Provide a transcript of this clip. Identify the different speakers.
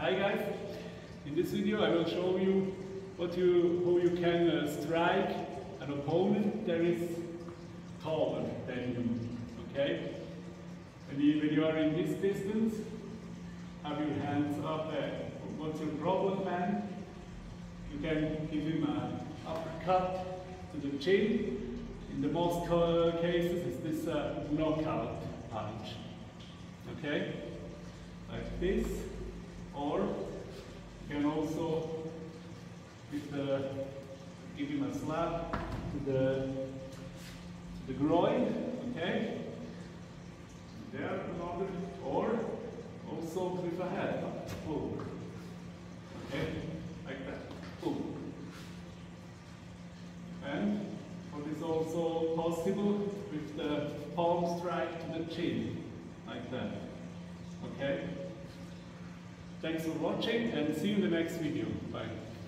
Speaker 1: Hi guys, in this video I will show you what you how you can uh, strike an opponent that is taller than you. Okay? When you, when you are in this distance, have your hands up. Uh, what's your problem, man? You can give him an uppercut to the chin. In the most co- cases, it's this uh, knockout punch. Okay? Like this. Or you can also with the, give him a slap to the, the groin. Okay? There another. Or also with a head. Boom. Okay? Like that. Boom. And what is also possible with the palm strike to the chin, like that. Okay? Thanks for watching and see you in the next video. Bye.